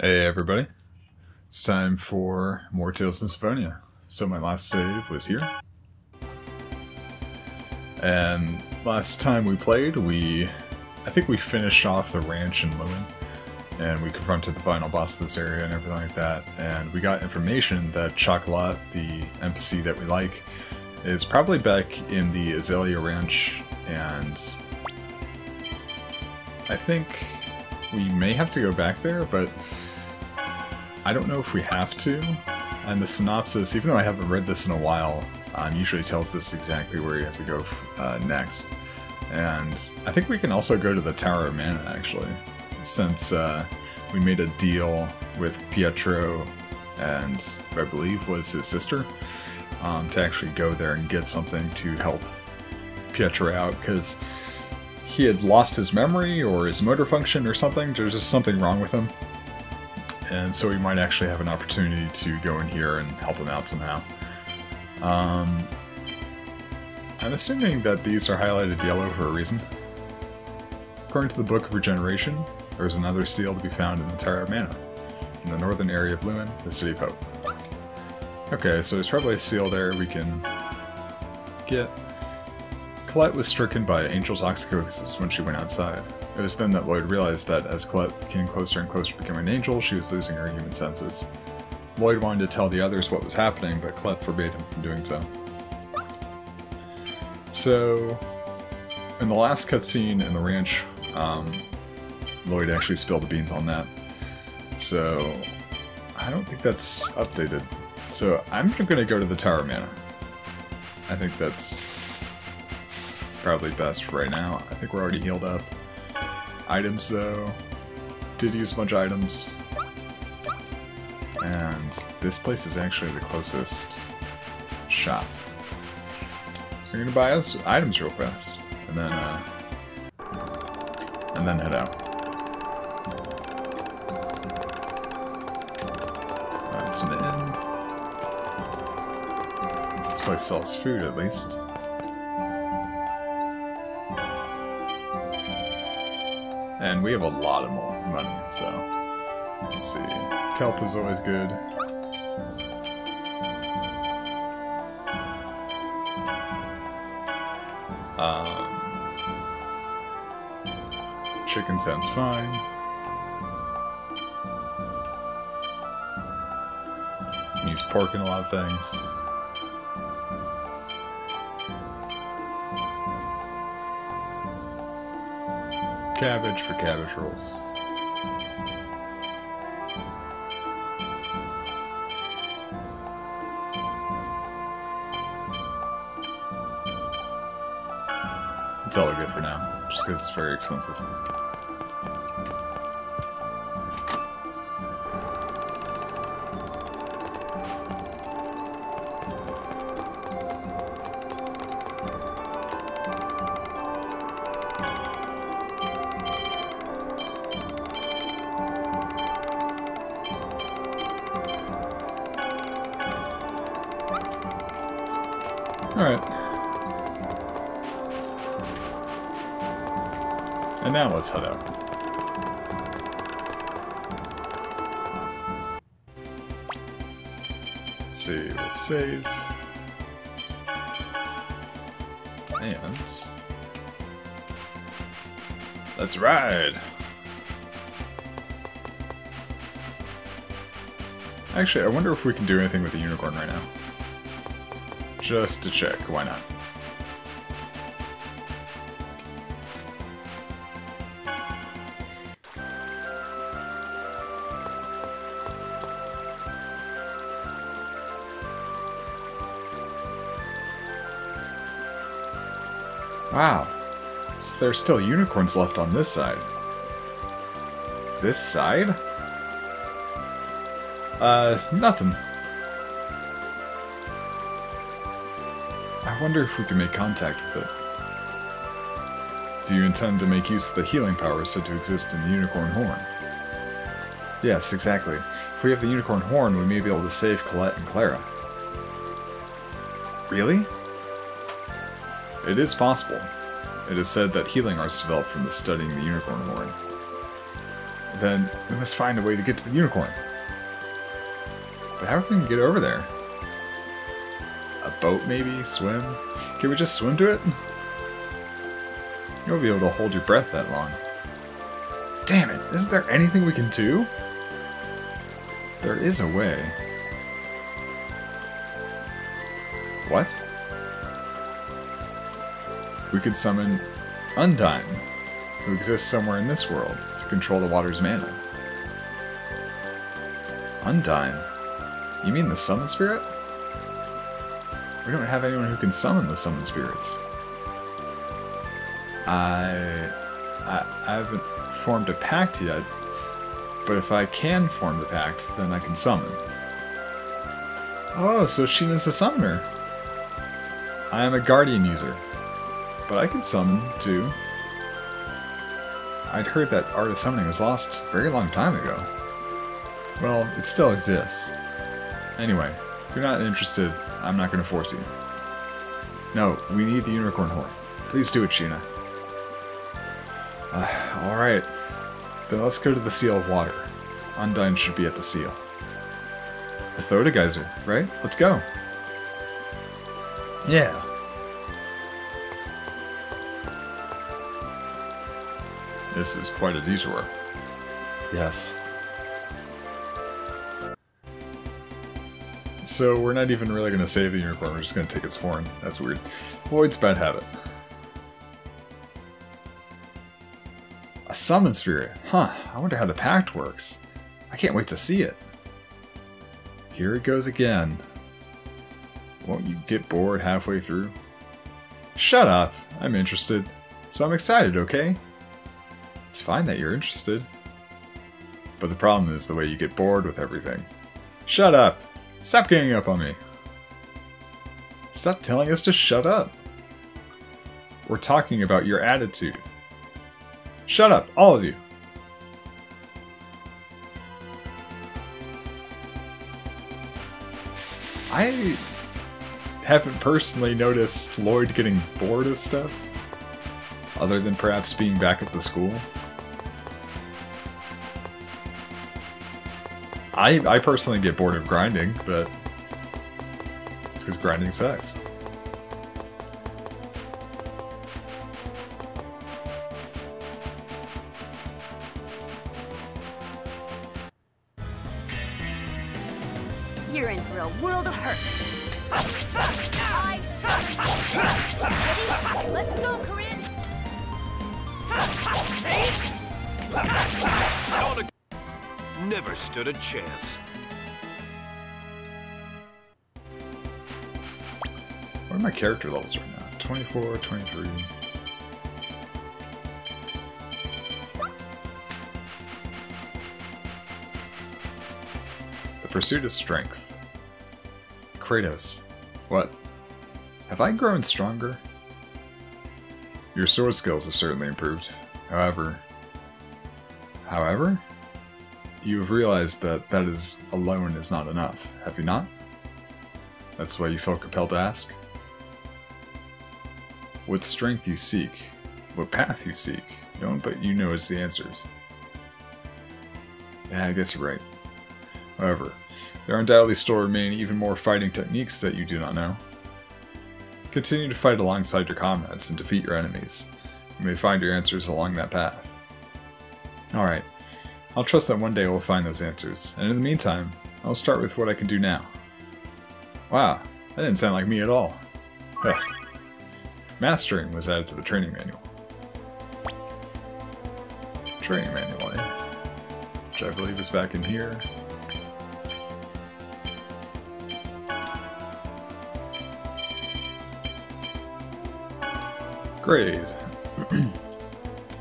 Hey everybody, it's time for more Tales from Symphonia. So my last save was here. And last time we played, we... I think we finished off the ranch in Luin. And we confronted the final boss of this area and everything like that. And we got information that Chocolat, the NPC that we like, is probably back in the Azalea Ranch. And I think we may have to go back there, but I don't know if we have to. And the synopsis, even though I haven't read this in a while, um, usually tells us exactly where you have to go uh, next. And I think we can also go to the Tower of Mana, actually, since uh, we made a deal with Pietro and I believe was his sister um, to actually go there and get something to help Pietro out, because he had lost his memory or his motor function or something. There's just something wrong with him and so we might actually have an opportunity to go in here and help him out somehow. Um, I'm assuming that these are highlighted yellow for a reason. According to the Book of Regeneration, there is another seal to be found in the of Mana, in the northern area of Luin, the City of Hope. Okay, so there's probably a seal there we can get. Colette was stricken by Angel Toxicosis when she went outside. It was then that Lloyd realized that as Colette became closer and closer to becoming an angel, she was losing her human senses. Lloyd wanted to tell the others what was happening, but Colette forbade him from doing so. So, in the last cutscene in the ranch, um, Lloyd actually spilled the beans on that. So, I don't think that's updated. So, I'm going to go to the Tower Mana. I think that's probably best right now. I think we're already healed up. Items, though. Did use a bunch of items. And this place is actually the closest shop. So I'm gonna buy us items real fast. And then, uh... And then head out. That's an inn. This place sells food, at least. And we have a lot of more money, so... Let's see. Kelp is always good. Um, chicken sounds fine. Use pork in a lot of things. Cabbage for cabbage rolls. It's all get for now, just because it's very expensive. And now let's head out. Let's see, let's save. And... Let's ride! Actually, I wonder if we can do anything with the unicorn right now. Just to check, why not? So there's still unicorns left on this side. This side? Uh, nothing. I wonder if we can make contact with it. Do you intend to make use of the healing power said to exist in the unicorn horn? Yes, exactly. If we have the unicorn horn, we may be able to save Colette and Clara. Really? It is possible. It is said that healing arts developed from the studying the unicorn horn. then we must find a way to get to the unicorn. But how can we get over there? A boat, maybe? Swim? Can we just swim to it? You won't be able to hold your breath that long. Damn it! Isn't there anything we can do? There is a way. What? We could summon Undine, who exists somewhere in this world, to control the water's mana. Undine? You mean the summon spirit? We don't have anyone who can summon the summon spirits. I, I, I haven't formed a pact yet, but if I can form the pact, then I can summon. Oh, so Sheena's a summoner. I am a guardian user, but I can summon too. I'd heard that art of summoning was lost a very long time ago. Well, it still exists. Anyway, if you're not interested, I'm not going to force you. No, we need the unicorn horn. Please do it, Sheena. Uh, Alright, then let's go to the Seal of Water. Undine should be at the seal. The Thoda Geyser, right? Let's go. Yeah. This is quite a detour. Yes. So we're not even really going to save the unicorn, we're just going to take its horn. That's weird. Lloyd's bad habit. A summon spirit. Huh, I wonder how the pact works. I can't wait to see it. Here it goes again. Won't you get bored halfway through? Shut up! I'm interested. So I'm excited, okay? It's fine that you're interested. But the problem is the way you get bored with everything. Shut up! Stop ganging up on me! Stop telling us to shut up! We're talking about your attitude. Shut up, all of you! I haven't personally noticed Lloyd getting bored of stuff, other than perhaps being back at the school. I, I personally get bored of grinding, but it's because grinding sucks. Chance. What are my character levels right now? 24, 23. The Pursuit of Strength. Kratos. What? Have I grown stronger? Your sword skills have certainly improved. However... However? You have realized that that is alone is not enough, have you not? That's why you felt compelled to ask? What strength you seek, what path you seek, no one but you knows the answers. Yeah, I guess you're right. However, there undoubtedly still remain even more fighting techniques that you do not know. Continue to fight alongside your comrades and defeat your enemies. You may find your answers along that path. Alright, I'll trust that one day we'll find those answers, and in the meantime, I'll start with what I can do now. Wow, that didn't sound like me at all. Ugh. Mastering was added to the training manual. Training manual, eh? Which I believe is back in here. Grade.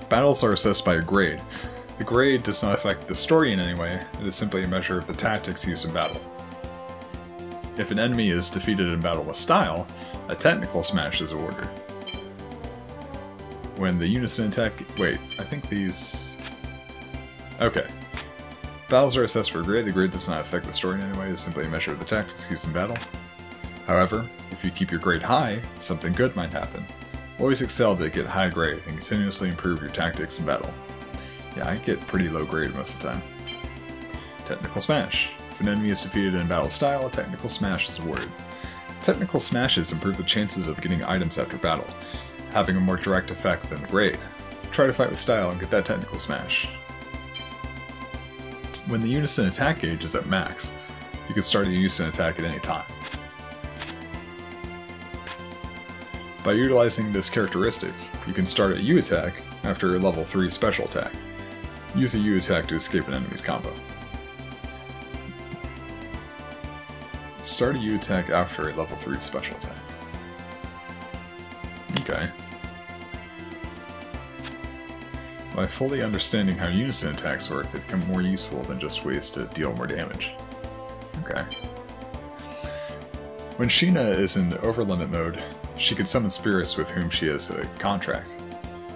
Battles are assessed by a grade. The grade does not affect the story in any way, it is simply a measure of the tactics used in battle. If an enemy is defeated in battle with style, a technical smash is awarded. When the unison attack... Wait, I think these... Okay. Battles are assessed for grade. The grade does not affect the story in any way. It is simply a measure of the tactics used in battle. However, if you keep your grade high, something good might happen. Always excel to get high grade and continuously improve your tactics in battle. Yeah, I get pretty low grade most of the time. Technical Smash. If an enemy is defeated in battle style, a Technical Smash is awarded. Technical Smashes improve the chances of getting items after battle, having a more direct effect than grade. Try to fight with style and get that Technical Smash. When the Unison attack gauge is at max, you can start a Unison attack at any time. By utilizing this characteristic, you can start a U attack after a level 3 special attack. Use a U attack to escape an enemy's combo. Start a U attack after a level 3 special attack. Okay. By fully understanding how unison attacks work, they become more useful than just ways to deal more damage. Okay. When Sheena is in overlimit mode, she can summon spirits with whom she has a contract.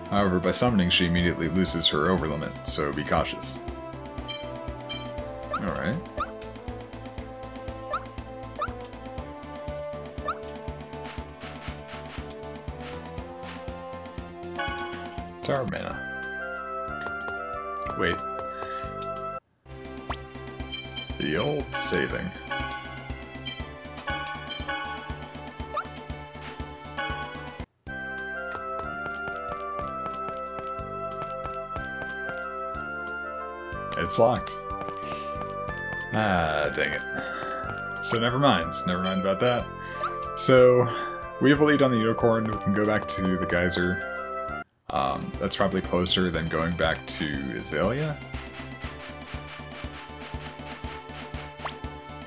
However, by summoning, she immediately loses her overlimit, so be cautious. Alright. Tower mana. Wait. The old saving. It's locked. Ah, dang it. So never mind. Never mind about that. So we have a lead on the unicorn. We can go back to the geyser. Um, that's probably closer than going back to Azalea.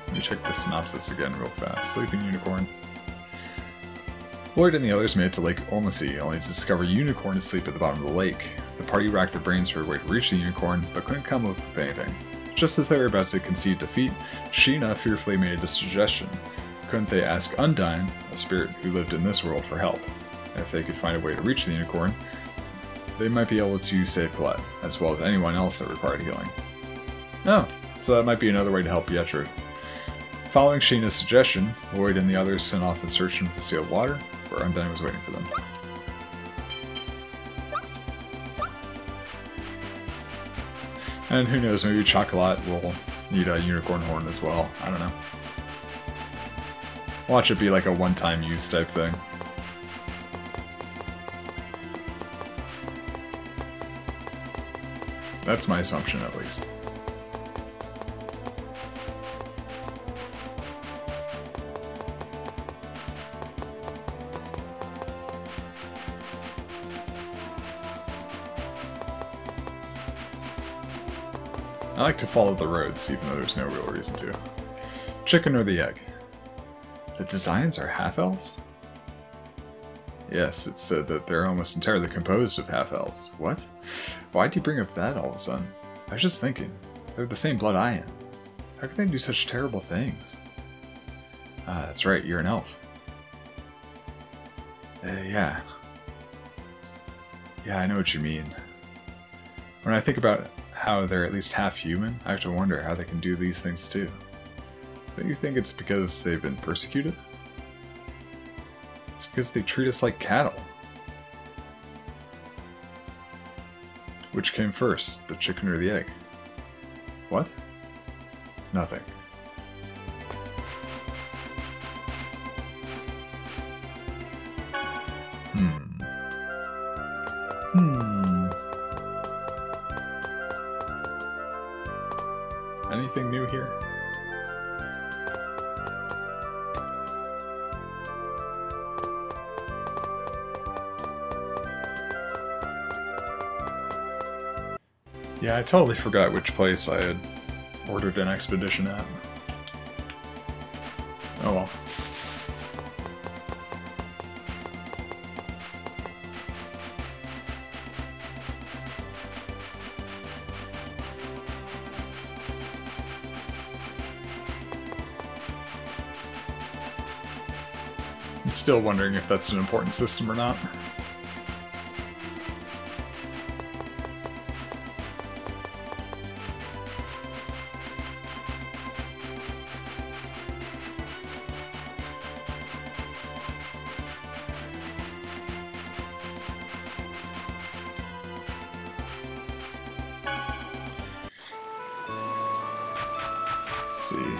Let me check the synopsis again real fast. Sleeping Unicorn. Lloyd and the others made it to Lake Umacy, only to discover Unicorn asleep at the bottom of the lake. Party racked their brains for a way to reach the Unicorn, but couldn't come up with anything. Just as they were about to concede defeat, Sheena fearfully made a suggestion. Couldn't they ask Undine, a spirit who lived in this world, for help? If they could find a way to reach the Unicorn, they might be able to save Colette, as well as anyone else that required healing. Oh, so that might be another way to help Pietro. Following Sheena's suggestion, Lloyd and the others sent off in search of the sealed water, where Undine was waiting for them. And who knows, maybe Chocolat will need a unicorn horn as well. I don't know. Watch it be like a one-time use type thing. That's my assumption, at least. I like to follow the roads, even though there's no real reason to. Chicken or the egg? The Desians are half-elves? Yes, it's said that they're almost entirely composed of half-elves. What? Why'd you bring up that all of a sudden? I was just thinking. They're the same blood I am. How can they do such terrible things? Ah, that's right, you're an elf. Uh, yeah. Yeah, I know what you mean. When I think about how they're at least half human, I have to wonder how they can do these things too. Don't you think it's because they've been persecuted? It's because they treat us like cattle. Which came first, the chicken or the egg? What? Nothing. I totally forgot which place I had ordered an expedition at. Oh well. I'm still wondering if that's an important system or not. Let's see.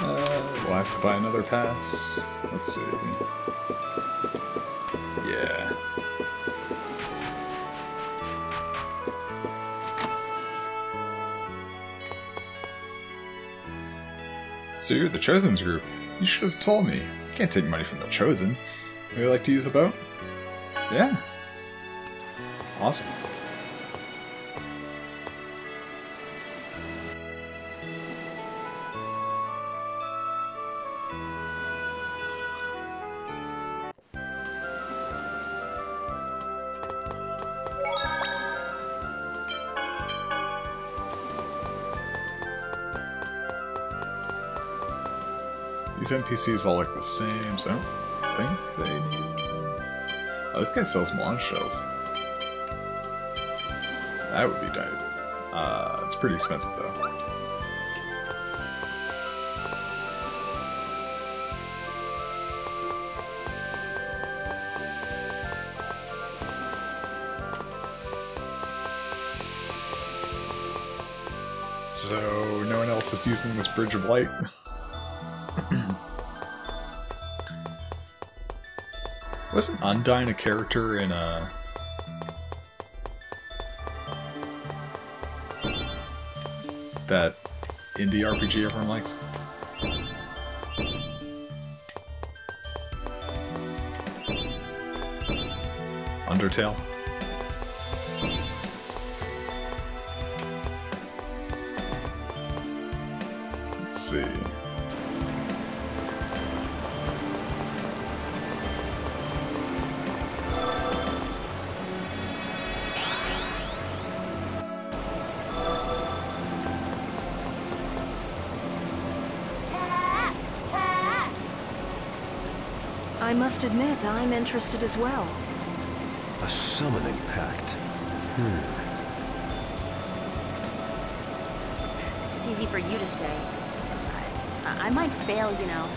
Uh, we'll have to buy another pass. Let's see. Yeah. So you're the Chosen's group. You should have told me. Can't take money from the Chosen. Would you like to use the boat? Yeah. Awesome. These NPCs all look the same, so I don't think they need... Oh, this guy sells Melange shells. That would be dope. Uh, it's pretty expensive, though. So, no one else is using this Bridge of Light? Wasn't Undyne a character in a... That indie RPG everyone likes? Undertale? Must admit, I'm interested as well. A summoning pact. Hmm. It's easy for you to say. I, I might fail, you know.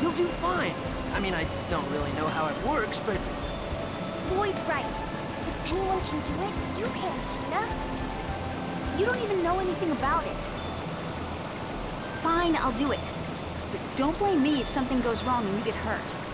You'll do fine. I mean, I don't really know how it works, but Lloyd's right. If anyone can do it, you can, Sheena. You don't even know anything about it. Fine, I'll do it. Don't blame me if something goes wrong and you get hurt.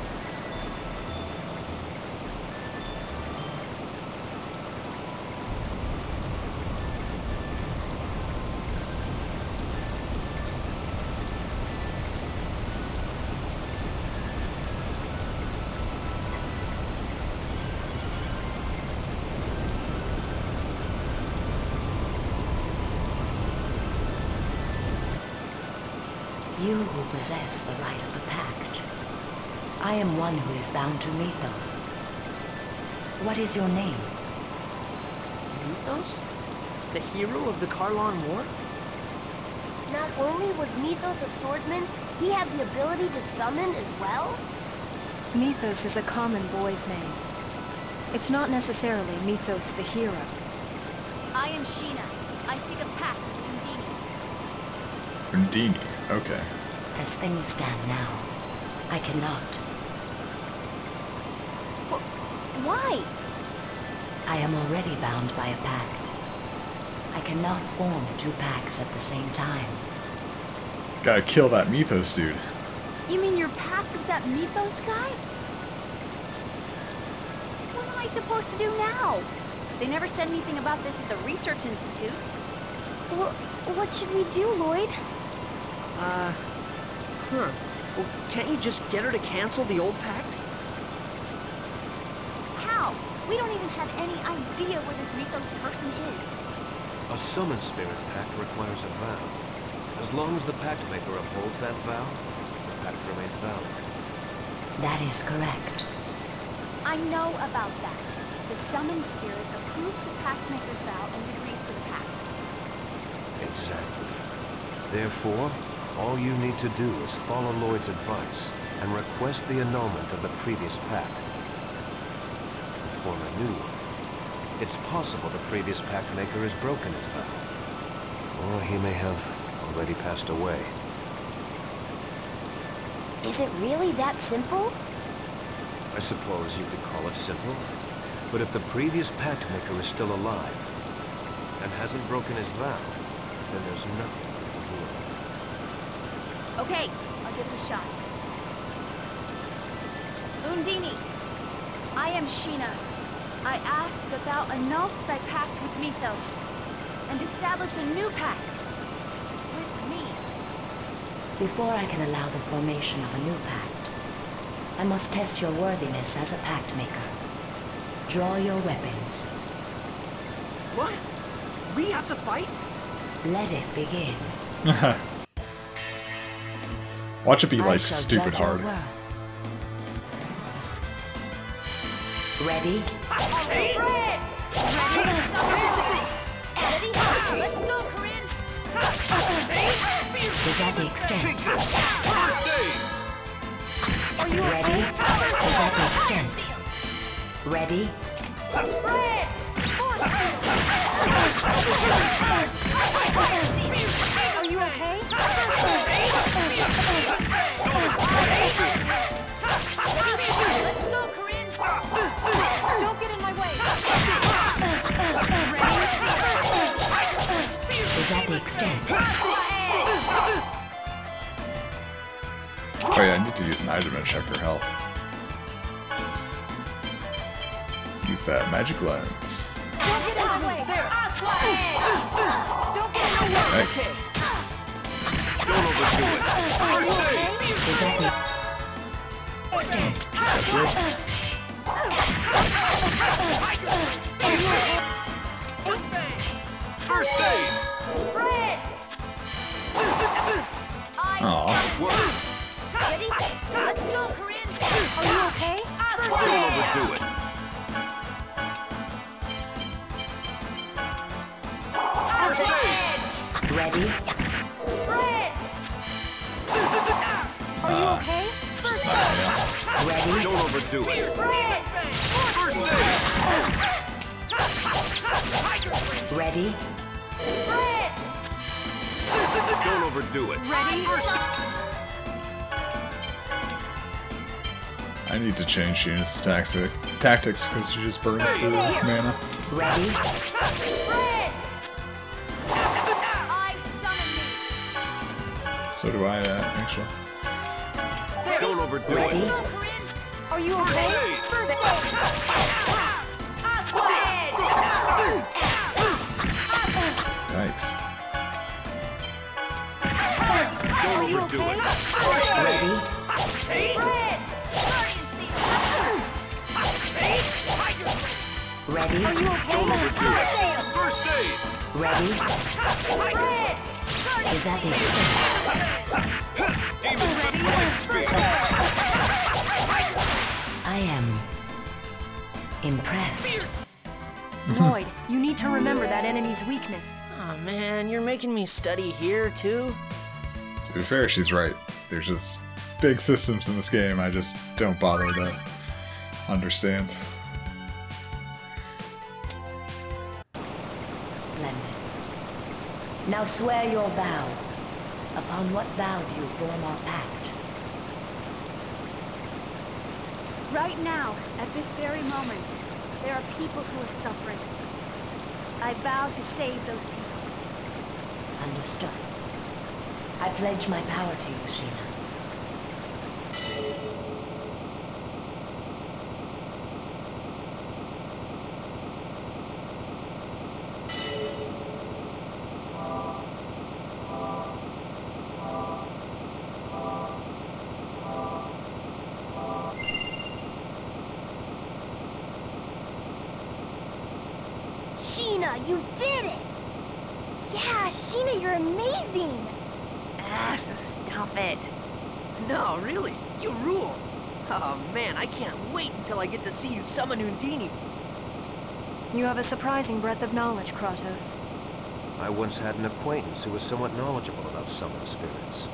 Bound to Mithos. What is your name? Mithos? The hero of the Kharlan War? Not only was Mithos a swordsman, he had the ability to summon as well? Mithos is a common boy's name. It's not necessarily Mithos the hero. I am Sheena. I seek a pact with Undine. Undine, okay. As things stand now, I cannot. Why? I am already bound by a pact. I cannot form two pacts at the same time. Gotta kill that Mithos dude. You mean your pact with that Mithos guy? What am I supposed to do now? They never said anything about this at the Research Institute. Wh what should we do, Lloyd? Uh, huh. Well, can't you just get her to cancel the old pact? How? We don't even have any idea where this Mithos person is. A summon spirit pact requires a vow. As long as the pact maker upholds that vow, the pact remains valid. That is correct. I know about that. The summon spirit approves the pact maker's vow and agrees to the pact. Exactly. Therefore, all you need to do is follow Lloyd's advice and request the annulment of the previous pact. And form a new one. It's possible the previous pact maker has broken as well. Or he may have already passed away. Is it really that simple? I suppose you could call it simple. But if the previous pact maker is still alive, and hasn't broken his vow, then there's nothing we can do about it. Okay, I'll give it a shot. Undine, I am Sheena. I ask that thou annulst thy pact with Mithos, and establish a new pact with me. Before I can allow the formation of a new pact, I must test your worthiness as a pact maker. Draw your weapons. What? We have to fight? Let it begin. Watch it be like stupid judge your hard. Worth. Ready? Ready? Let's go, Corinne! Is that the extent? First aid! Ready? Is that the extent? Ready? Are you okay? Don't get in my way! Is that the extent? Oh yeah, I need to use an item to check her health. Use that magic lens. Don't get in my way! Don't get in my way! Thanks. Don't overdo it. First aid! Is that the extent? First aid! Aw. Word! Ready? Let's go, Corinne! Are you okay? Don't overdo it. First aid! Ready? Spread! Uh, Are you okay? Just not yeah. Ready? Don't overdo it. First aid! Ready? Don't overdo it. Ready? I need to change Sheena's tactic tactics because she just burns through mana. Ready? I So do I, uh, actually. Don't overdo Ready? it. me! Go, Corinne! Are you okay? aid. First aid! Yikes. Don't overdo it. Ready? Ready? Are you okay? Don't overdo it. First aid! Ready? Is that the extent? Demons with blade speed! I am impressed. Lloyd, you need to remember that enemy's weakness. Oh man, you're making me study here too? To be fair, she's right. There's just big systems in this game I just don't bother to understand. Splendid. Now swear your vow. Upon what vow do you form our pact? Right now, at this very moment, there are people who are suffering. I vow to save those people. Understood. I pledge my power to you, Sheena. Sheena, you did it! Yeah, Sheena, you're amazing! Ah, stop it. No, really, you rule. Oh man, I can't wait until I get to see you summon Undine. You have a surprising breadth of knowledge, Kratos. I once had an acquaintance who was somewhat knowledgeable about summoned spirits.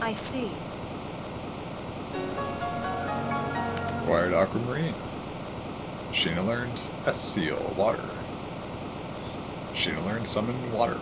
I see. Acquired Aquamarine. Sheena learned S-Seal, water. Should have learned summon water.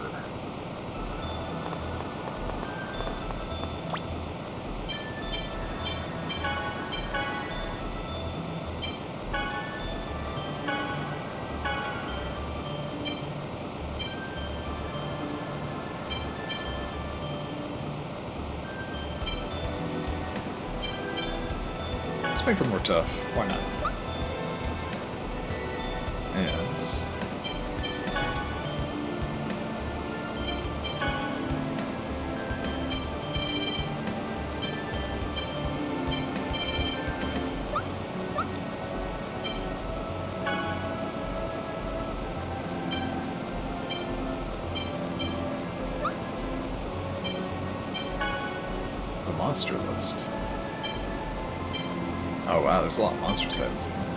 Let's make her more tough. Why not? Seen.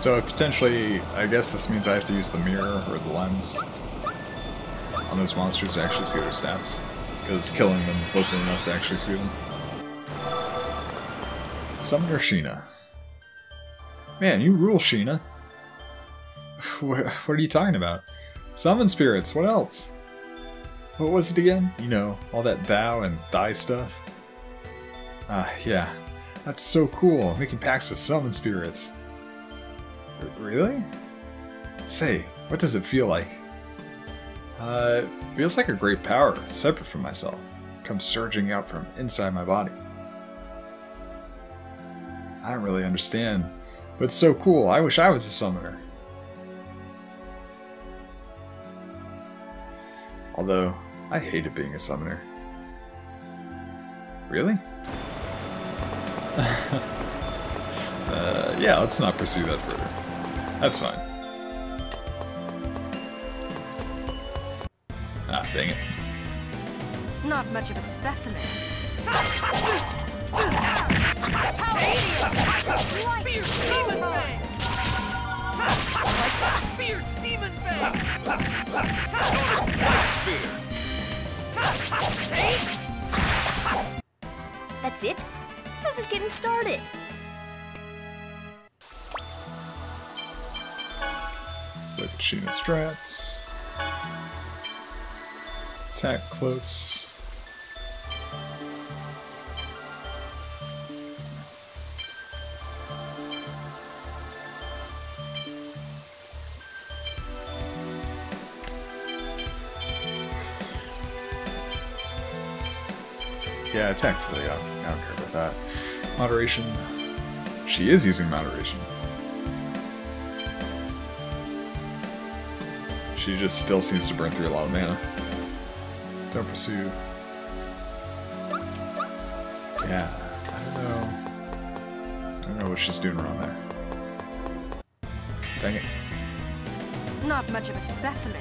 So potentially, I guess this means I have to use the mirror or the lens on those monsters to actually see their stats. Because killing them wasn't enough to actually see them. Summoner Sheena. Man, you rule, Sheena. What, what are you talking about? Summon spirits, what else? What was it again? You know, all that thou and thy stuff? Ah, yeah. That's so cool, making packs with summon spirits. R- really? Say, what does it feel like? Uh, feels like a great power, separate from myself. Comes surging out from inside my body. I don't really understand, but it's so cool. I wish I was a summoner. Although, I hated being a summoner. Really? uh, yeah, let's not pursue that further. That's fine. Ah, dang it. Not much of a specimen. Fierce demon fang! Fierce demon fang! Spear. That's it? I was just getting started. Let's look at Sheena's strats. Attack close. Yeah, attack fully. I don't, I don't care about that. Moderation. She is using moderation. She just still seems to burn through a lot of mana. Don't pursue. Yeah, I don't know. I don't know what she's doing wrong there. Dang it. Not much of a specimen.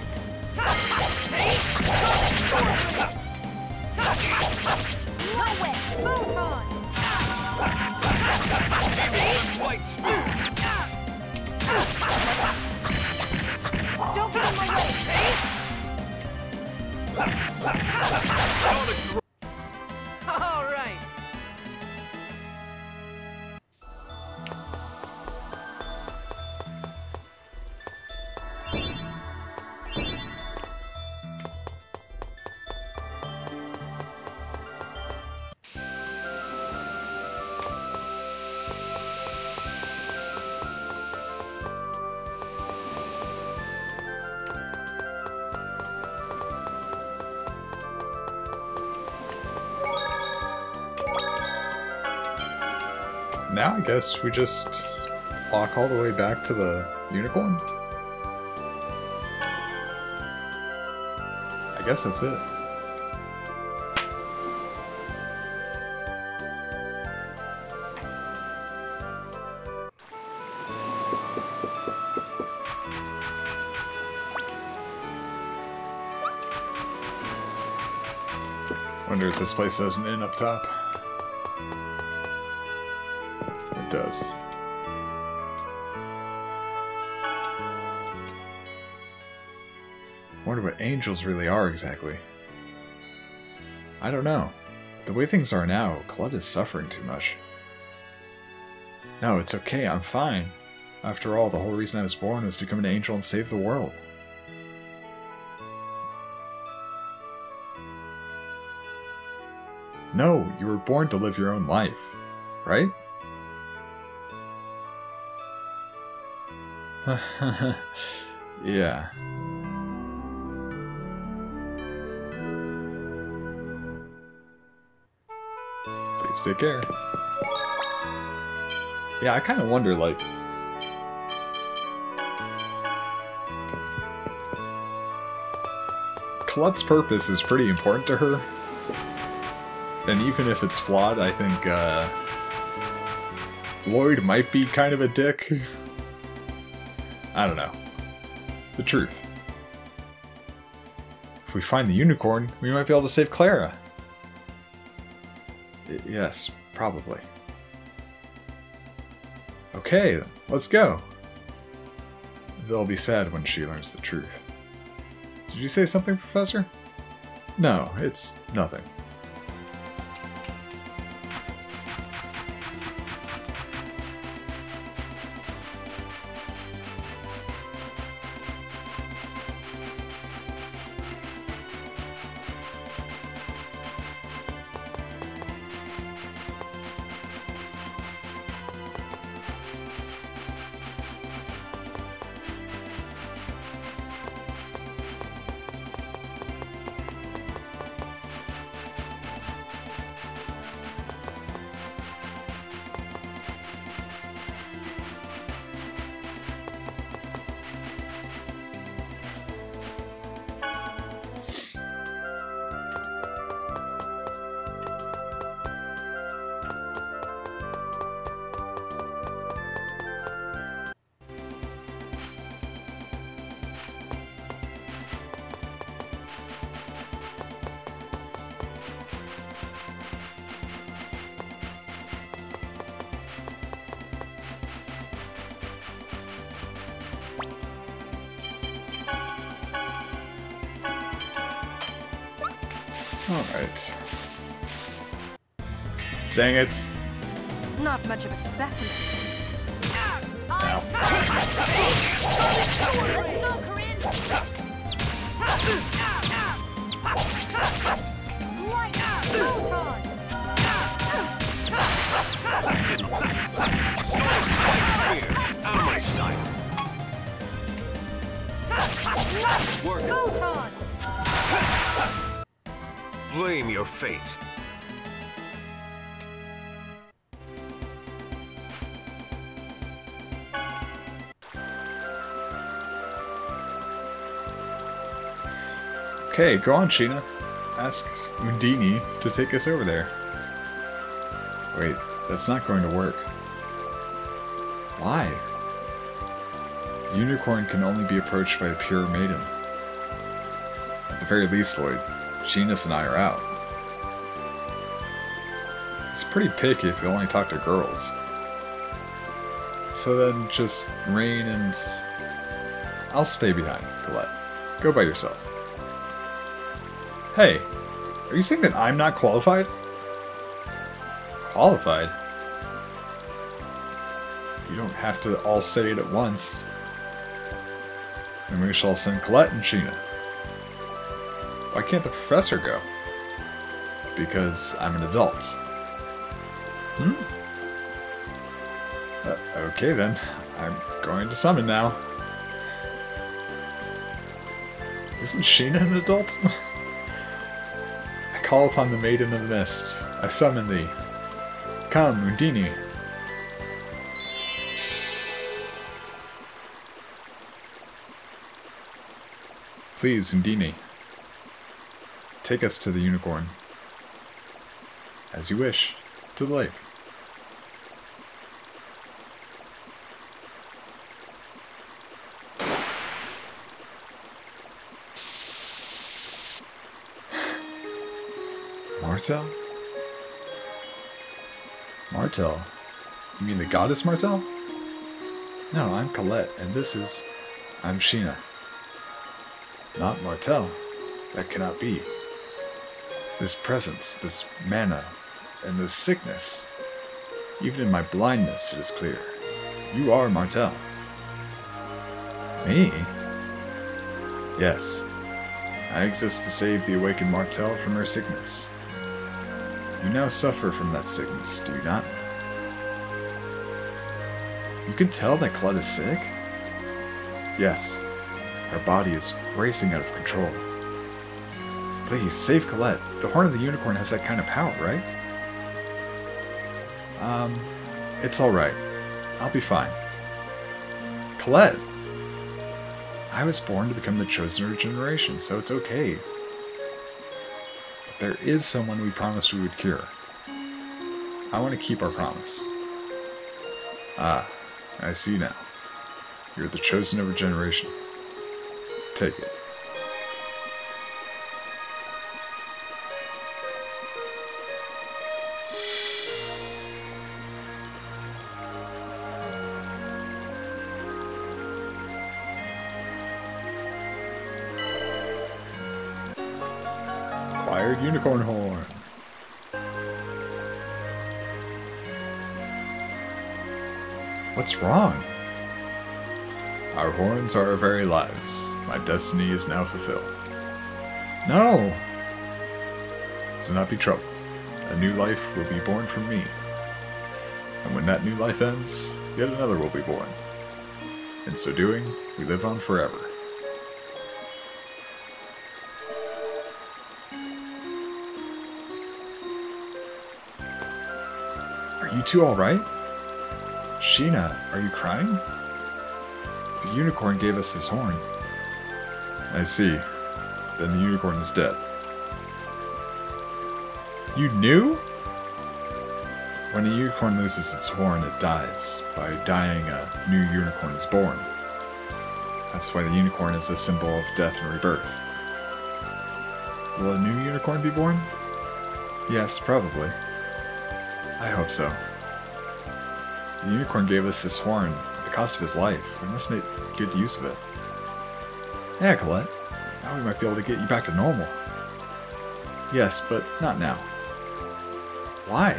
White spear! Don't get in my way. Sonic guess we just walk all the way back to the unicorn? I guess that's it. Wonder if this place has an inn up top. Does. Wonder what angels really are exactly. I don't know. The way things are now, Colette is suffering too much. No, it's okay, I'm fine. After all, the whole reason I was born was to become an angel and save the world. No, you were born to live your own life, right? yeah. Please take care. Yeah, I kind of wonder, like... Colette's purpose is pretty important to her. And even if it's flawed, I think, uh... Lloyd might be kind of a dick. I don't know. The truth. If we find the unicorn, we might be able to save Clara. Y- yes, probably. Okay, let's go. They'll be sad when she learns the truth. Did you say something, Professor? No, it's nothing. Alright. Dang it. Not much of a specimen. Fate. Okay, go on, Sheena. Ask Undine to take us over there. Wait, that's not going to work. Why? The unicorn can only be approached by a pure maiden. At the very least, Lloyd, Genis and I are out. It's pretty picky if you only talk to girls. So then just Raine and... I'll stay behind, Colette. Go by yourself. Hey, are you saying that I'm not qualified? Qualified? You don't have to all say it at once. And we shall send Colette and Sheena. Why can't the professor go? Because I'm an adult. Okay then, I'm going to summon now. Isn't Sheena an adult? I call upon the Maiden of the Mist. I summon thee. Come, Undine. Please, Undine. Take us to the unicorn. As you wish. To the lake. Martel? Martel? You mean the goddess Martel? No, I'm Colette, and this is. I'm Sheena. Not Martel. That cannot be. This presence, this mana, and this sickness. Even in my blindness, it is clear. You are Martel. Me? Yes. I exist to save the awakened Martel from her sickness. You now suffer from that sickness, do you not? You can tell that Colette is sick? Yes. Her body is racing out of control. Please, save Colette. The Horn of the Unicorn has that kind of power, right? Um, it's alright. I'll be fine. Colette! I was born to become the chosen of generation, so it's okay. There is someone we promised we would cure. I want to keep our promise. Ah, I see now. You're the chosen of a generation. Take it. Unicorn horn. What's wrong? Our horns are our very lives. My destiny is now fulfilled. No! Do not be troubled. A new life will be born from me. And when that new life ends, yet another will be born. In so doing, we live on forever. Two alright? Sheena, are you crying? The unicorn gave us his horn. I see. Then the unicorn is dead. You knew? When a unicorn loses its horn, it dies. By dying, a new unicorn is born. That's why the unicorn is a symbol of death and rebirth. Will a new unicorn be born? Yes, probably. I hope so. The unicorn gave us this horn at the cost of his life. We must make good use of it. Yeah, Colette. Now we might be able to get you back to normal. Yes, but not now. Why?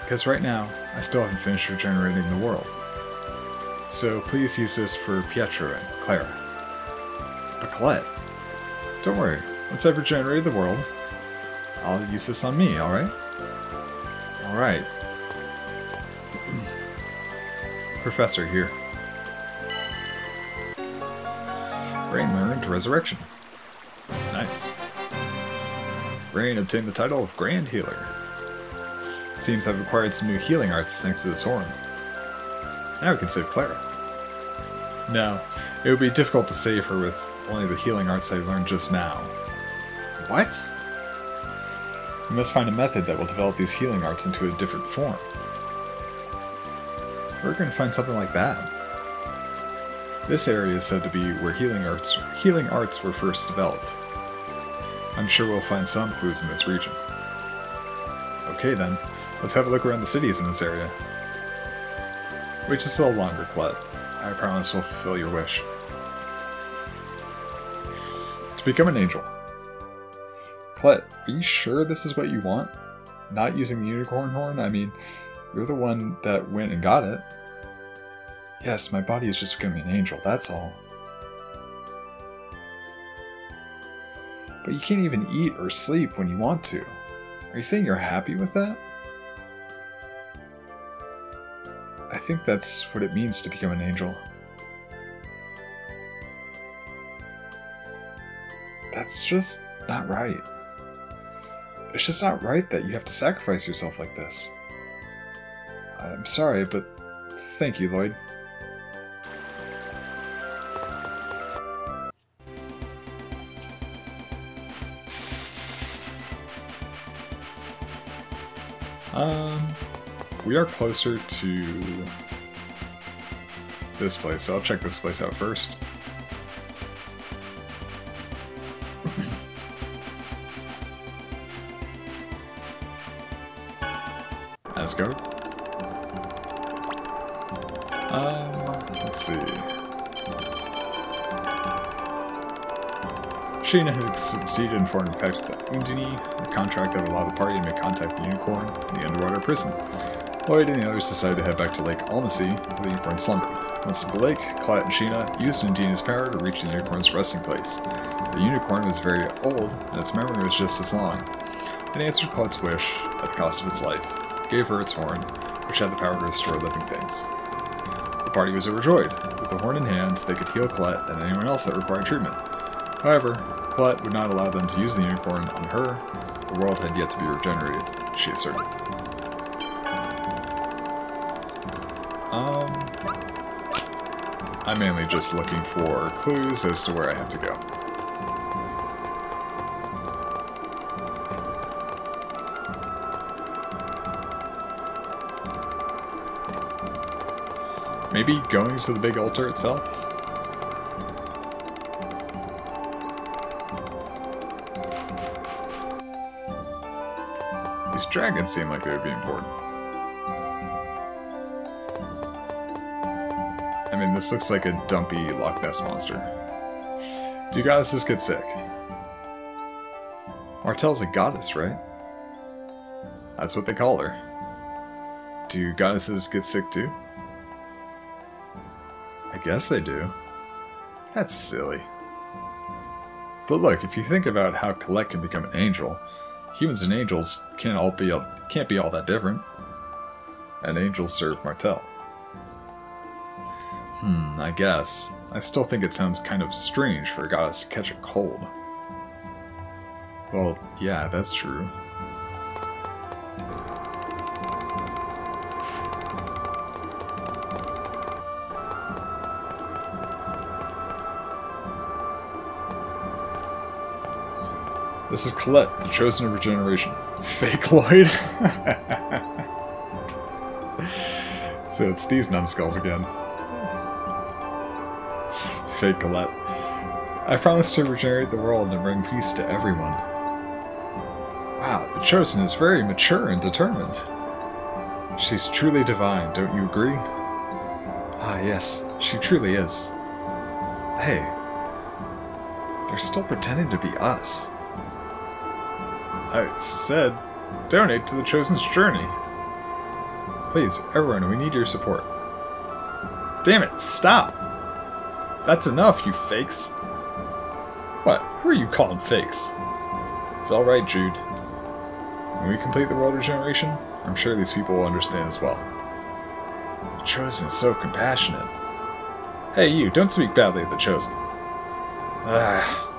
Because right now, I still haven't finished regenerating the world. So please use this for Pietro and Clara. But Colette, don't worry. Once I've regenerated the world, I'll use this on me, alright? Alright. Professor here. Raine learned Resurrection. Nice. Raine obtained the title of Grand Healer. It seems I've acquired some new healing arts thanks to this horn. Now we can save Clara. No, it would be difficult to save her with only the healing arts I learned just now. What? We must find a method that will develop these healing arts into a different form. We're going to find something like that. This area is said to be where healing arts healing arts were first developed. I'm sure we'll find some clues in this region. Okay then, let's have a look around the cities in this area. Wait just a little longer, Colette. I promise we'll fulfill your wish. To become an angel. Colette, are you sure this is what you want? Not using the unicorn horn? I mean, you're the one that went and got it. Yes, my body is just becoming an angel, that's all. But you can't even eat or sleep when you want to. Are you saying you're happy with that? I think that's what it means to become an angel. That's just not right. It's just not right that you have to sacrifice yourself like this. I'm sorry, but thank you, Lloyd. Um, we are closer to this place, so I'll check this place out first. Asgard. Um, let's see. Sheena has succeeded in forming a pact with the Undine, a contract that would allow the party to make contact with the Unicorn in the underwater prison. Lloyd and the others decide to head back to Lake Umacy, where the Unicorn slumbered. Once at the lake, Colette and Sheena used Undine's power to reach the Unicorn's resting place. The Unicorn was very old, and its memory was just as long. It answered Colette's wish at the cost of its life, gave her its horn, which had the power to destroy living things. The party was overjoyed. With the horn in hand, they could heal Colette and anyone else that required treatment. However, Colette would not allow them to use the unicorn on her. The world had yet to be regenerated, she asserted. Um, I'm mainly just looking for clues as to where I have to go. Maybe going to the big altar itself? These dragons seem like they would be important. I mean, this looks like a dumpy Loch Ness monster. Do goddesses get sick? Martel's a goddess, right? That's what they call her. Do goddesses get sick too? Guess they do. That's silly. But look, if you think about how Colette can become an angel, humans and angels can't all be can't be all that different. And angels serve Martel. Hmm, I guess. I still think it sounds kind of strange for a goddess to catch a cold. Well, yeah, that's true. This is Colette, the chosen of regeneration. Fake Lloyd? so it's these numbskulls again. Fake Colette. I promise to regenerate the world and bring peace to everyone. Wow, the chosen is very mature and determined. She's truly divine, don't you agree? Ah, yes, she truly is. Hey, they're still pretending to be us. I said, donate to the Chosen's journey. Please, everyone, we need your support. Damn it, stop! That's enough, you fakes. What? Who are you calling fakes? It's alright, Jude. When we complete the world regeneration, I'm sure these people will understand as well. The Chosen is so compassionate. Hey, you, don't speak badly of the Chosen. Ah.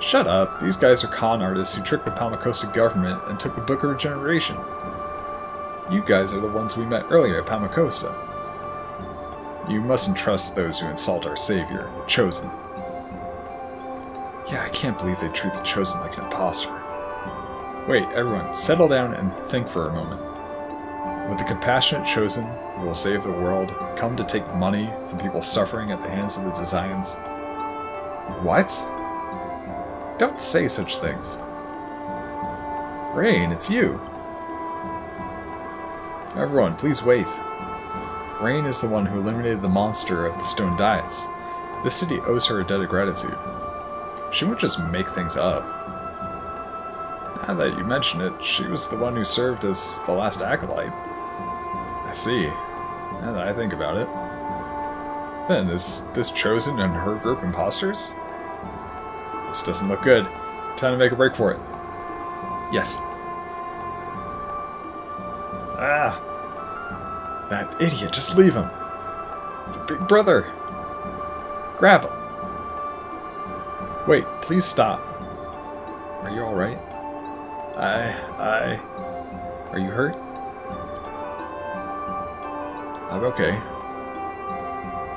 Shut up. These guys are con artists who tricked the Palmacosta government and took the Book of Regeneration. You guys are the ones we met earlier at Palmacosta. You mustn't trust those who insult our savior, the Chosen. Yeah, I can't believe they treat the Chosen like an impostor. Wait, everyone, settle down and think for a moment. Would the compassionate Chosen, who will save the world, come to take money from people suffering at the hands of the Desians? What? Don't say such things. Raine, it's you. Everyone, please wait. Raine is the one who eliminated the monster of the stone dais. This city owes her a debt of gratitude. She won't just make things up. Now that you mention it, she was the one who served as the last acolyte. I see. Now that I think about it. Then, is this Chosen and her group imposters? This doesn't look good. Time to make a break for it. Yes. Ah! That idiot, just leave him. Big brother! Grab him. Wait, please stop. Are you alright? I... I... Are you hurt? I'm okay.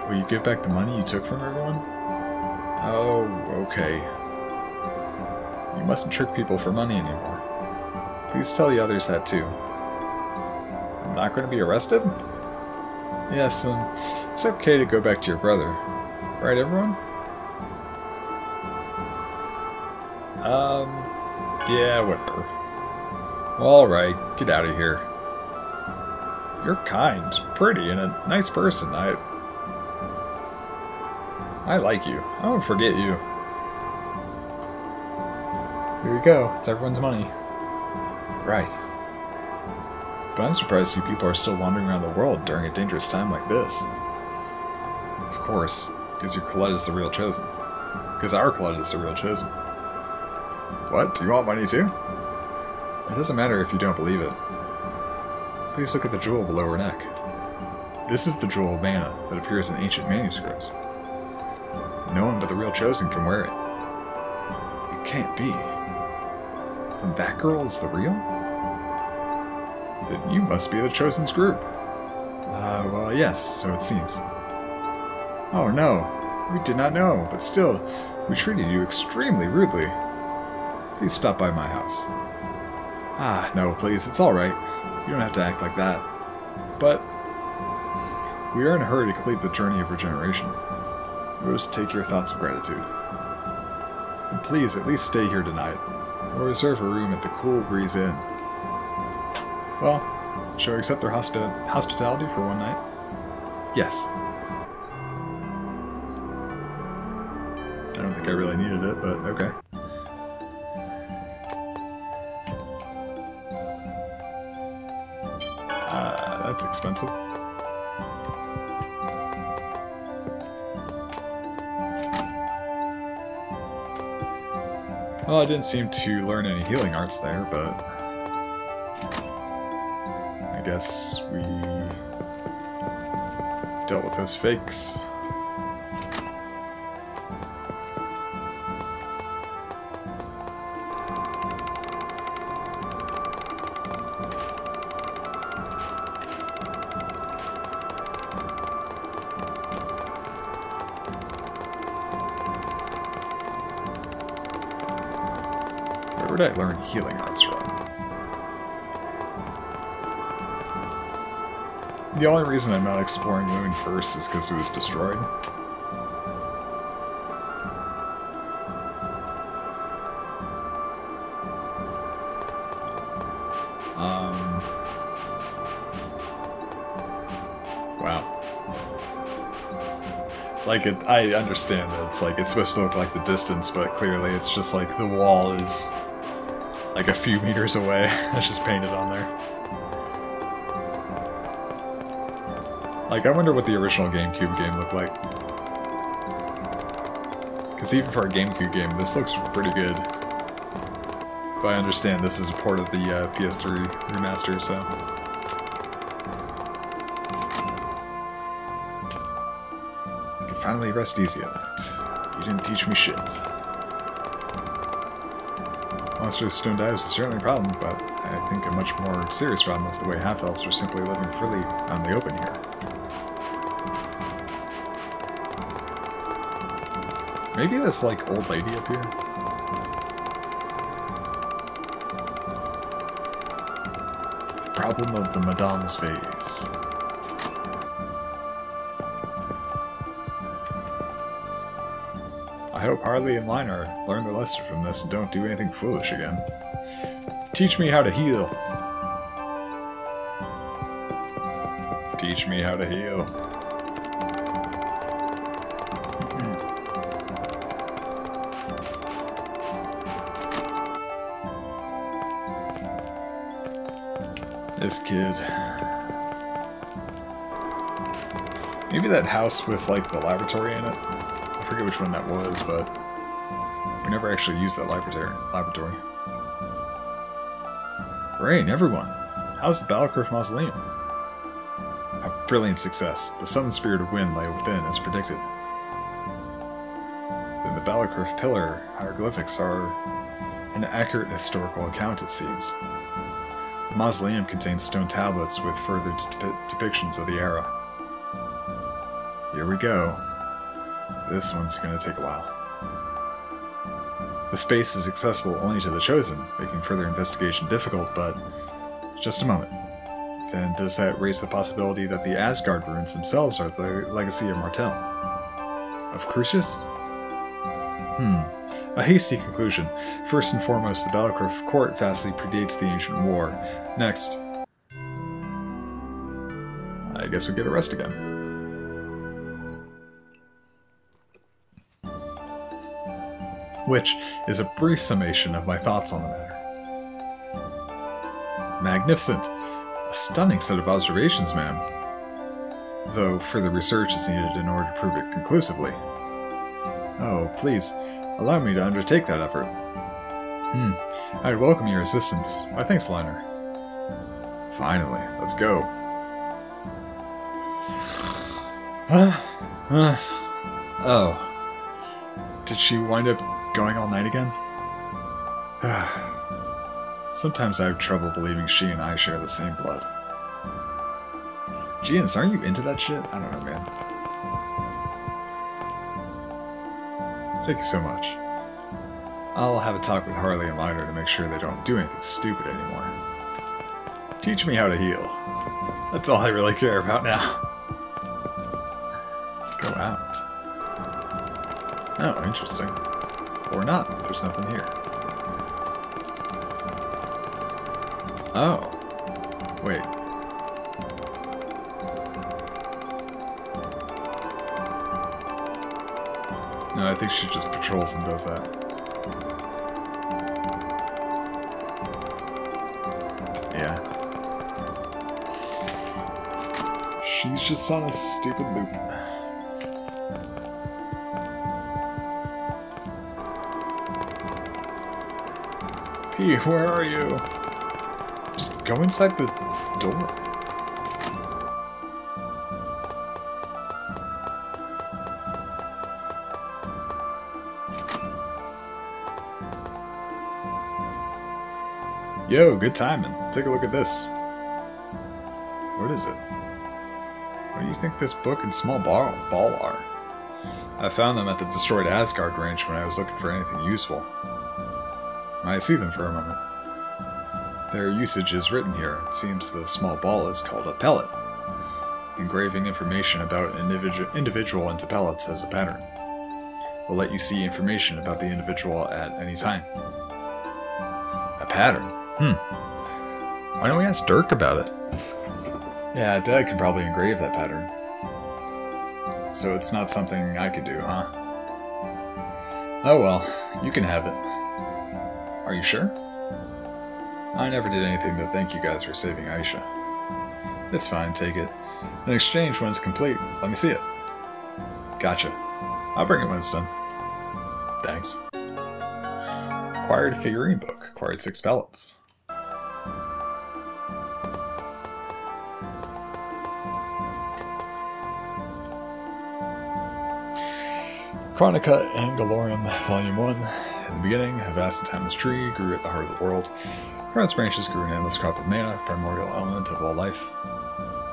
Will you give back the money you took from everyone? Oh, okay. You mustn't trick people for money anymore. Please tell the others that too. I'm not going to be arrested? Yes, and it's okay to go back to your brother. Right, everyone? Um, yeah, whatever. Alright, get out of here. You're kind, pretty, and a nice person. I... I like you. I won't forget you. Go. It's everyone's money. Right. But I'm surprised you people are still wandering around the world during a dangerous time like this. Of course, because your Colette is the real chosen. Because our Colette is the real chosen. What? Do you want money too? It doesn't matter if you don't believe it. Please look at the jewel below her neck. This is the jewel of mana that appears in ancient manuscripts. No one but the real Chosen can wear it. It can't be. Then that girl is the real? Then you must be the Chosen's group. Uh, well, yes, so it seems. Oh no, we did not know, but still, we treated you extremely rudely. Please stop by my house. Ah, no, please, it's alright. You don't have to act like that. But, we are in a hurry to complete the journey of regeneration. Rose, take your thoughts of gratitude. And please, at least stay here tonight. We'll reserve a room at the Cool Breeze Inn. Well, shall we accept their hospi hospitality for one night? Yes. I don't think I really needed it, but okay. Uh, that's expensive. Well, I didn't seem to learn any healing arts there, but... I guess we... dealt with those fakes. Would I learn healing arts from? The only reason I'm not exploring Moon first is because it was destroyed. Um... Wow. Like, it, I understand that it's like, it's supposed to look like the distance, but clearly it's just like the wall is like a few meters away. it's just painted on there. Like, I wonder what the original GameCube game looked like. Because even for a GameCube game, this looks pretty good. But I understand this is a port of the uh, PS3 remaster, so... I can finally rest easy at night. You didn't teach me shit. Monster of Stone Dives is certainly a problem, but I think a much more serious problem is the way half-elves are simply living freely on the open here. Maybe this, like, old lady up here? The problem of the Madame's vase. I hope Harley and Linar learn their lesson from this and don't do anything foolish again. Teach me how to heal. Teach me how to heal. This kid. Maybe that house with, like, the laboratory in it? Forget which one that was, but we never actually used that laboratory. laboratory. Raine, everyone! How's the Balacroft Mausoleum? A brilliant success. The Summon Spirit of Wind lay within, as predicted. Then the Balacroft Pillar hieroglyphics are an accurate historical account, it seems. The mausoleum contains stone tablets with further dep depictions of the era. Here we go. This one's gonna take a while. The space is accessible only to the Chosen, making further investigation difficult, but just a moment. Then does that raise the possibility that the Asgard ruins themselves are the legacy of Martel? Of Crucius? Hmm. A hasty conclusion. First and foremost, the Balacroft court vastly predates the ancient war. Next, I guess we get a rest again. Which is a brief summation of my thoughts on the matter. Magnificent! A stunning set of observations, ma'am. Though further research is needed in order to prove it conclusively. Oh, please, allow me to undertake that effort. Hmm. I'd welcome your assistance. Why, thanks, Linar. Finally, let's go. Uh, uh, oh. Did she wind up going all night again? Ah. Sometimes I have trouble believing she and I share the same blood. Genis, aren't you into that shit? I don't know, man. Thank you so much. I'll have a talk with Harley and Miner to make sure they don't do anything stupid anymore. Teach me how to heal. That's all I really care about now. Go out. Oh, interesting. Or not. There's nothing here. Oh. Wait. No, I think she just patrols and does that. Yeah. She's just on a stupid loop. Where are you? Just go inside the door. Yo, good timing. Take a look at this. What is it? What do you think this book and small ball, ball are? I found them at the destroyed Asgard ranch when I was looking for anything useful. I see them for a moment. Their usage is written here. It seems the small ball is called a pellet. Engraving information about an individu individual into pellets as a pattern. Will let you see information about the individual at any time. A pattern? Hmm. Why don't we ask Dirk about it? Yeah, Dad can probably engrave that pattern. So it's not something I could do, huh? Oh well, you can have it. Are you sure? I never did anything to thank you guys for saving Aisha. It's fine, take it. In exchange, when it's complete, let me see it. Gotcha. I'll bring it when it's done. Thanks. Acquired figurine book. Acquired six pellets. Chronica Angalorum, Volume 1. In the beginning, a vast and timeless tree grew at the heart of the world. From its branches grew an endless crop of mana, primordial element of all life.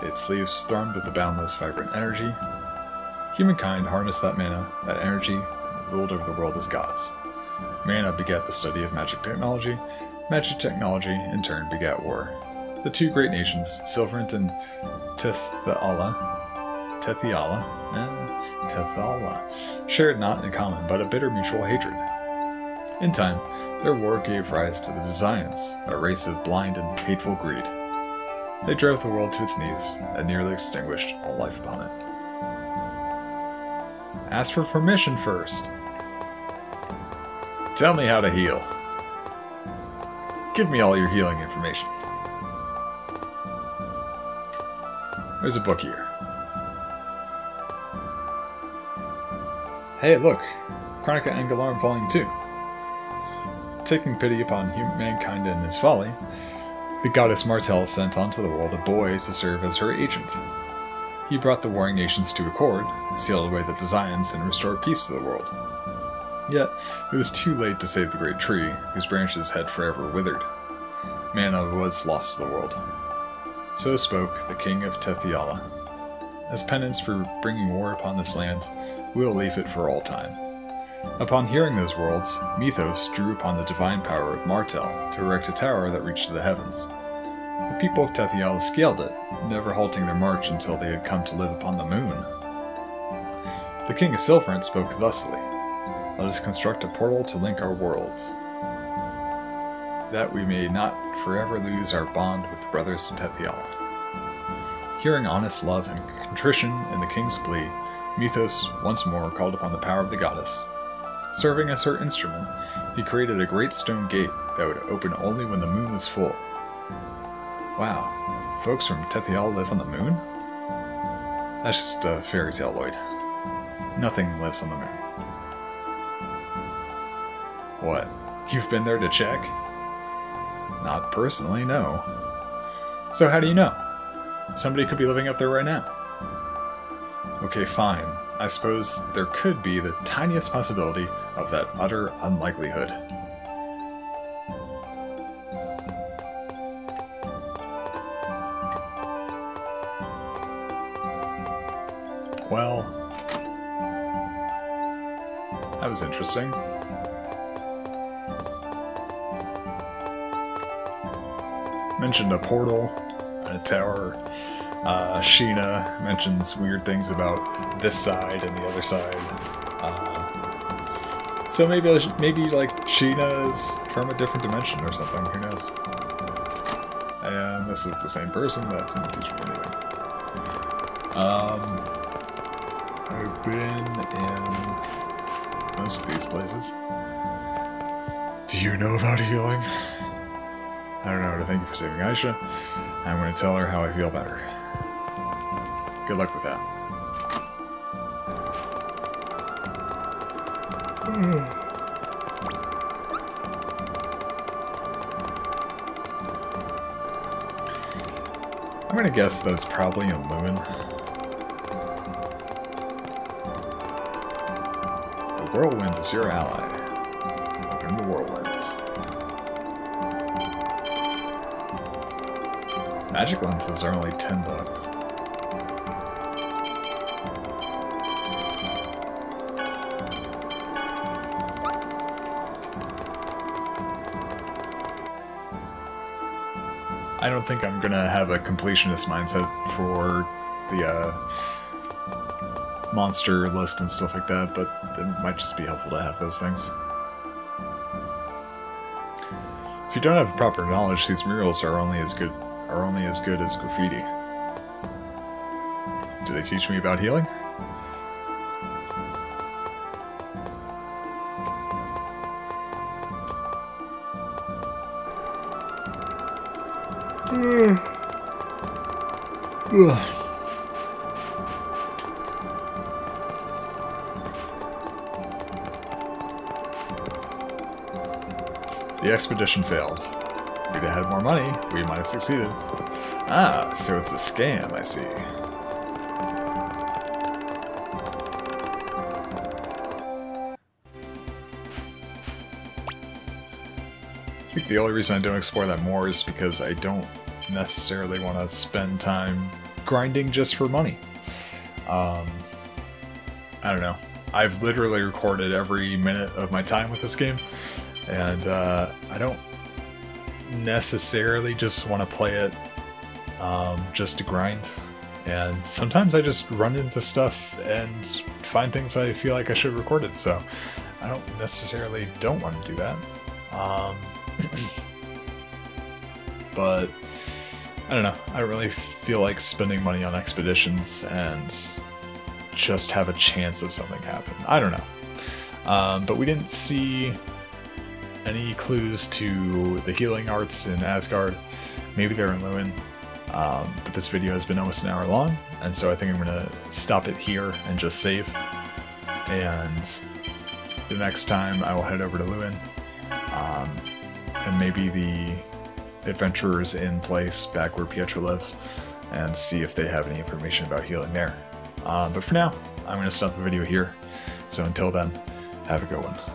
Its leaves thrummed with a boundless, vibrant energy. Humankind harnessed that mana, that energy, and ruled over the world as gods. Mana begat the study of magic technology. Magic technology, in turn, begat war. The two great nations, Sylvarant and Tethe'alla, and Tethe'alla, shared not in common but a bitter mutual hatred. In time, their war gave rise to the Desians, a race of blind and hateful greed. They drove the world to its knees and nearly extinguished all life upon it. Ask for permission first. Tell me how to heal. Give me all your healing information. There's a book here. Hey, look! Chronica Angalarum Volume 2. Taking pity upon mankind and his folly, the goddess Martel sent onto the world a boy to serve as her agent. He brought the warring nations to accord, sealed away the Desians, and restored peace to the world. Yet, it was too late to save the great tree, whose branches had forever withered. Mana was lost to the world. So spoke the king of Tethe'alla. As penance for bringing war upon this land, we will leave it for all time. Upon hearing those words, Mithos drew upon the divine power of Martel to erect a tower that reached to the heavens. The people of Tethe'alla scaled it, never halting their march until they had come to live upon the moon. The king of Sylvarant spoke thusly Let us construct a portal to link our worlds, that we may not forever lose our bond with the brothers of Tethe'alla. Hearing honest love and contrition in the king's plea, Mithos once more called upon the power of the goddess. Serving as her instrument, he created a great stone gate that would open only when the moon was full. Wow, folks from Tethe'alla live on the moon? That's just a fairy tale, Lloyd. Nothing lives on the moon. What? You've been there to check? Not personally, no. So how do you know? Somebody could be living up there right now. Okay, fine. I suppose there could be the tiniest possibility of that utter unlikelihood. Well, that was interesting. Mentioned a portal a tower. Uh, Sheena mentions weird things about this side and the other side. Uh, so maybe maybe like Sheena is from a different dimension or something. Who knows? And this is the same person that didn't teach me anything. Um, I've been in most of these places. Do you know about healing? I don't know how to thank you for saving Aisha. I'm going to tell her how I feel better. Good luck with that. I'm to guess that it's probably a Lumen. The Whirlwind is your ally. Welcome to Whirlwinds. Magic lenses are only 10 bucks. Think I'm gonna have a completionist mindset for the uh, monster list and stuff like that, but it might just be helpful to have those things. If you don't have proper knowledge, these murals are only as good are only as good as graffiti. Do they teach me about healing? The expedition failed. If we'd had more money, we might have succeeded. Ah, so it's a scam, I see. I think the only reason I don't explore that more is because I don't necessarily want to spend time grinding just for money. Um, I don't know. I've literally recorded every minute of my time with this game, and uh, I don't necessarily just want to play it um, just to grind. And sometimes I just run into stuff and find things I feel like I should have recorded, so I don't necessarily don't want to do that. Um, but I don't know. I really feel like spending money on expeditions and just have a chance of something happen. I don't know. Um, but we didn't see any clues to the healing arts in Asgard. Maybe they're in Luin. Um, but this video has been almost an hour long, and so I think I'm going to stop it here and just save. And the next time I will head over to Luin. Um, and maybe the adventurers in place back where Pietro lives and see if they have any information about healing there. Uh, but for now, I'm going to stop the video here. So until then, have a good one.